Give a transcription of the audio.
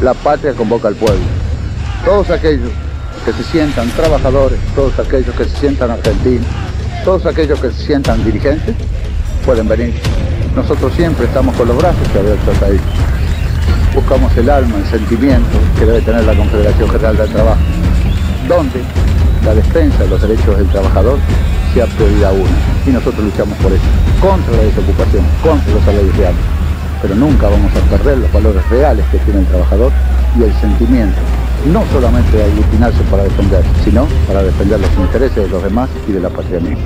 la patria convoca al pueblo. Todos aquellos que se sientan trabajadores, todos aquellos que se sientan argentinos, todos aquellos que se sientan dirigentes, pueden venir. Nosotros siempre estamos con los brazos abiertos ahí. Buscamos el alma, el sentimiento que debe tener la Confederación General del Trabajo, donde la defensa de los derechos del trabajador sea prioridad una. Y nosotros luchamos por eso, contra la desocupación, contra los salarios. Pero nunca vamos a perder los valores reales que tiene el trabajador y el sentimiento, no solamente de aglutinarse para defender, sino para defender los intereses de los demás y de la patria misma.